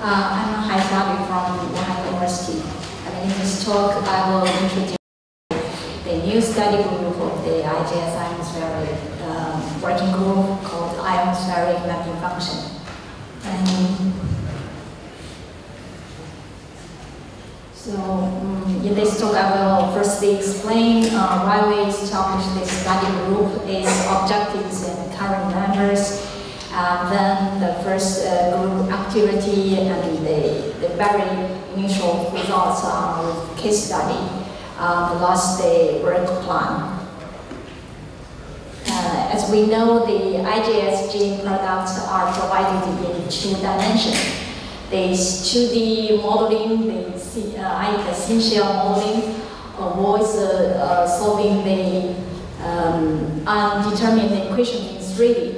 Uh, I'm Hai from Wuhan University. And in this talk, I will introduce the new study group of the IGS ionospheric um, working group called ionospheric mapping function. And so um, in this talk, I will firstly explain uh, why we established this study group, its objectives and current members, and then the first uh, group activity and the, the very initial results on case study, uh, the last day work plan. Uh, as we know, the IGS GIM products are provided in two dimensions. There's 2D modeling, the, uh, the essential modeling, avoids uh, uh, solving the um, undetermined equation in 3D.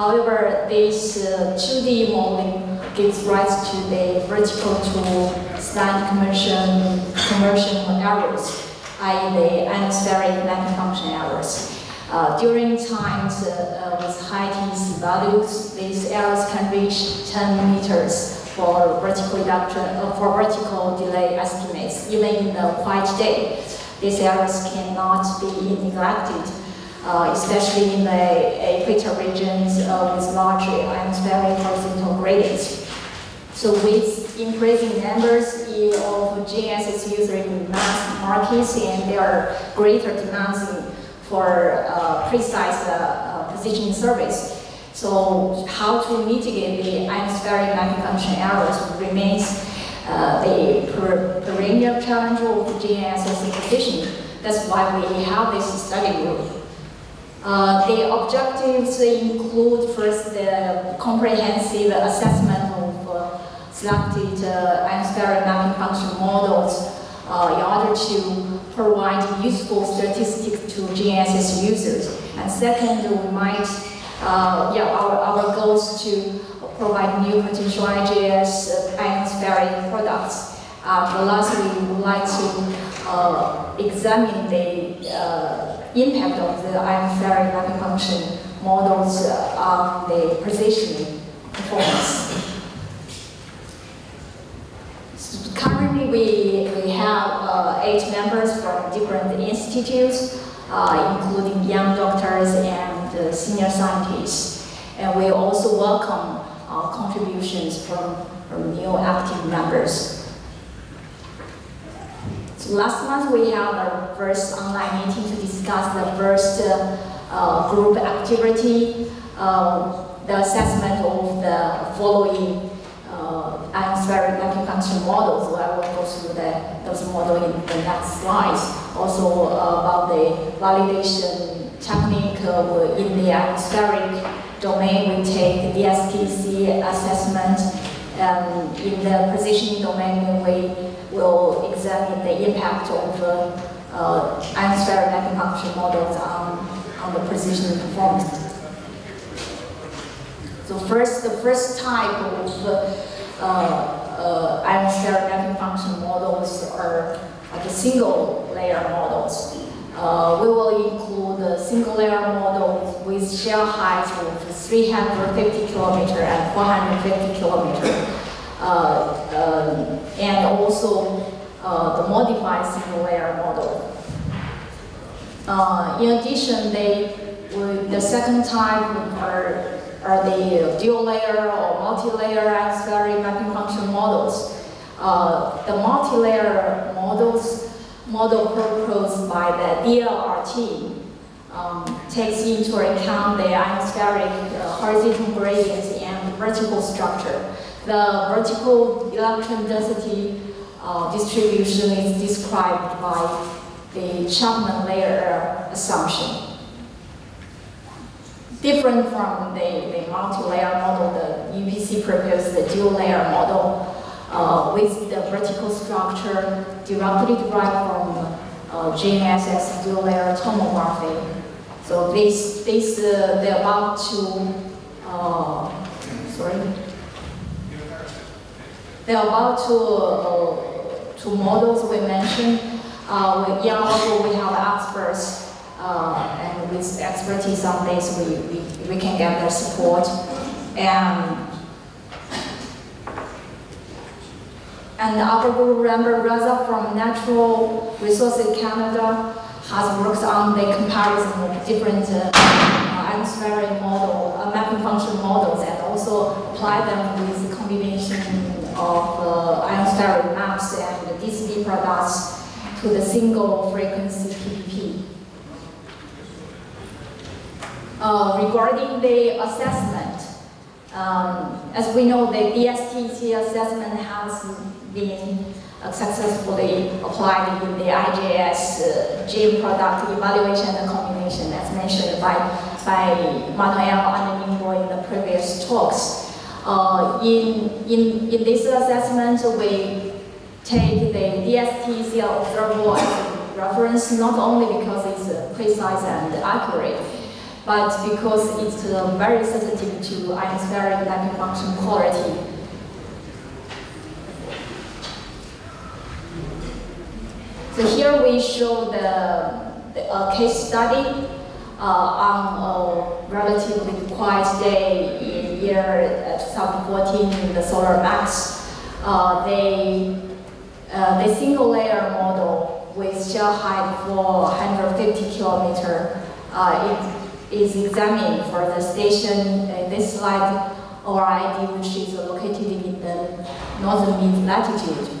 However, this uh, 2D modeling gives rise to the vertical to standard conversion, conversion errors, i.e. the ionospheric mapping function errors. Uh, during times uh, uh, with high TEC values, these errors can reach 10 meters for vertical reduction, uh, for vertical delay estimates, even in the quiet day. These errors cannot be neglected uh, especially in the equator regions uh, with large atmospheric horizontal gradients. So with increasing numbers of GNSS users in mass markets and there are greater demands for uh, precise uh, uh, positioning service. So how to mitigate the atmospheric mapping function errors remains uh, the per perennial challenge of GNSS positioning. That's why we have this study group. Uh, the objectives include first the comprehensive assessment of uh, selected uh, atmospheric mapping function models uh, in order to provide useful statistics to GNSS users. And second, we might, uh, yeah, our, our goal is to provide new potential IGS atmospheric products. Uh, lastly, we would like to examine the impact of the ionospheric mapping function models uh, on the positioning performance. Currently, we, we have uh, eight members from different institutes, uh, including young doctors and uh, senior scientists. And we also welcome uh, contributions from, from new active members. So last month we held our first online meeting to discuss the first uh, group activity, uh, the assessment of the following uh, atmospheric function models. So I will go through the, those models in the next slides. Also uh, about the validation technique in the atmospheric domain, we take the dSTEC assessment. Um, in the positioning domain, we will examine the impact of uh, uh, mapping function models on, on the precision and performance. So first, the first type of uh, uh, atmospheric function models are like single layer models. Uh, we will include a single layer model with shell heights of 350 kilometer and 450 kilometer. Uh, um, and also uh, the modified single layer model. Uh, in addition, they, the second type are, are the dual layer or multi-layer atmospheric mapping function models. Uh, the multi-layer models model proposed by the DLRT um, takes into account the atmospheric uh, horizontal gradients and vertical structure the vertical electron density uh, distribution is described by the Chapman layer assumption. Different from the, the multi-layer model, the UPC proposed the dual layer model uh, with the vertical structure directly derived from uh, GNSS dual layer tomography. So this, this uh, they're about to, uh, sorry, they're about to, uh, to models we mentioned. Uh, also we have experts, uh, and with expertise on this, we, we, we can get their support. And And our group member Reza from Natural Resources Canada has worked on the comparison of different uh, atmospheric model, uh, mapping function models, and also apply them with combination of uh, atmospheric maps and DCB products to the single frequency PPP. Uh, regarding the assessment, um, as we know, the dSTEC assessment has been successfully applied in the IGS uh, GIM product evaluation and combination, as mentioned by, by Manuel and in the previous talks. Uh, in, in, in this assessment, we take the dSTEC observable as reference, not only because it's uh, precise and accurate, but because it's uh, very sensitive to atmospheric mapping function quality. So here we show the, the a case study uh, on a relatively quiet day in year 2014 in the Solar Max. Uh, they, uh, the single layer model with shell height for 150 kilometer uh, is examined for the station in this slide ORID, which is located in the northern mid latitude.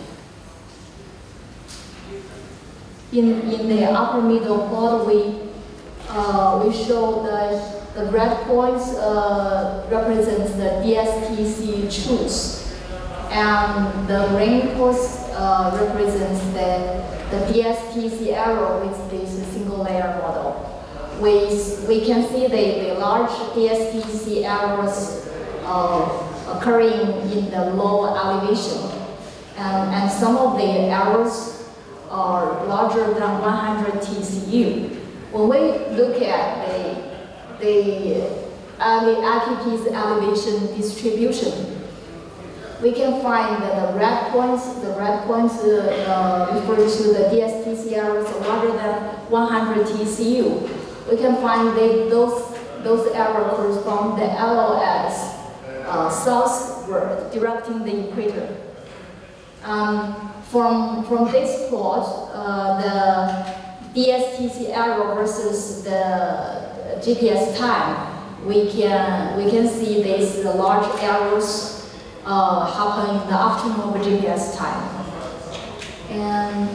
In, in the upper middle plot, we, uh, we show the, the red points uh, represent the dSTEC truth, and the green points uh, the, the dSTEC error with this single layer model we, we can see the, the large dSTEC errors uh, occurring in the low elevation. And, and some of the errors are larger than 100 TECU. When we look at the, the AKP's elevation distribution, we can find that the red points, the red points uh, refer to the dSTEC errors larger than 100 TECU we can find that those, those arrows correspond the LOS uh, southward, directing the equator. Um, from, from this plot, uh, the dSTEC error versus the GPS time, we can, we can see these large errors uh, happen in the afternoon of GPS time. And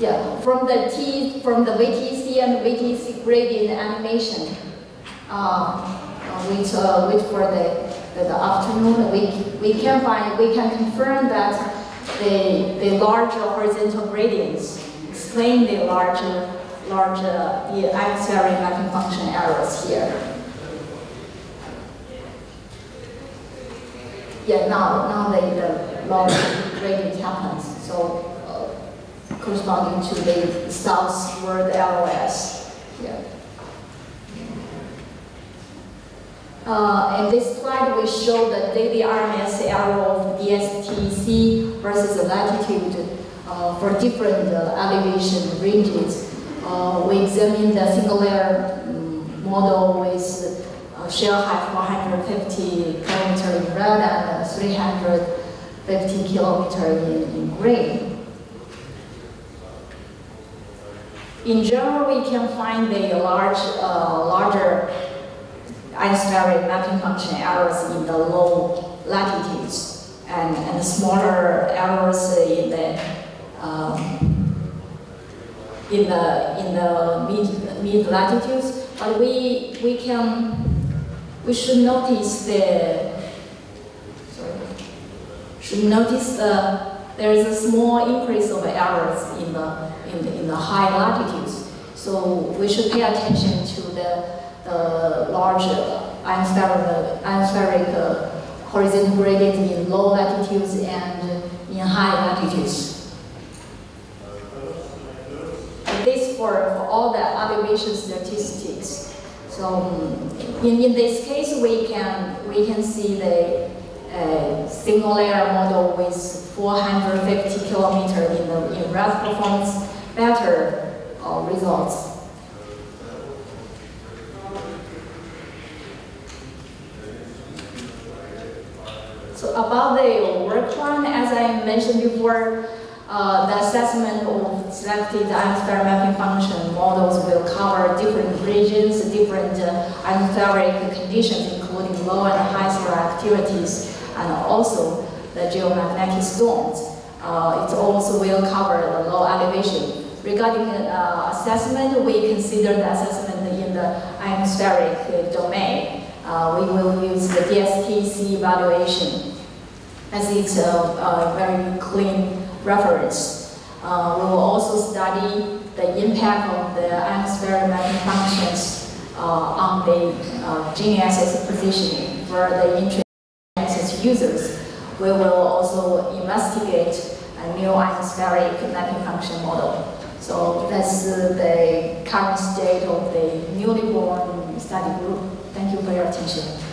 Yeah, from the T, from the VTEC and VTEC gradient animation, uh, which uh, which for the, the, the afternoon, we we can find we can confirm that the the larger horizontal gradients explain the larger larger the atmospheric mapping function errors here. Yeah, now now the, the larger gradient happens. So corresponding to the southward LOS. Yeah. Uh, in this slide, we show the daily RMS error of dSTEC versus the latitude uh, for different uh, elevation ranges. Uh, we examine the single layer um, model with uh, shell height 450 kilometer in red and 350 kilometer in, in green. In general, we can find the large, uh, larger atmospheric mapping function errors in the low latitudes and, and smaller errors in the um, in the in the mid mid latitudes. But we we can we should notice the sorry, should notice the there is a small increase of errors in the in the, in the high latitudes. So we should pay attention to the, the large atmospheric, atmospheric uh, horizontal gradient in low latitudes and in high latitudes. And this for, for all the elevation statistics. So um, in, in this case, we can, we can see the uh, single layer model with 450 kilometer in the in red performance better uh, results. So about the work plan, as I mentioned before, uh, the assessment of selected ionospheric mapping function models will cover different regions, different uh, atmospheric conditions, including low and high solar activities, and also the geomagnetic storms. Uh, it also will cover the low elevation. Regarding uh, assessment, we consider the assessment in the ionospheric domain. Uh, we will use the dSTEC evaluation as it's a, a very clean reference. Uh, we will also study the impact of the atmospheric mapping functions uh, on the uh, GNSS positioning for the internet users. We will also investigate a new atmospheric mapping function model. So that's the current state of the newly born study group. Thank you for your attention.